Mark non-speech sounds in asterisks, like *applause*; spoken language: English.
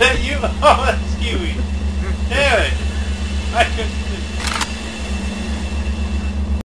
*laughs* you are skewing. Damn it. I just...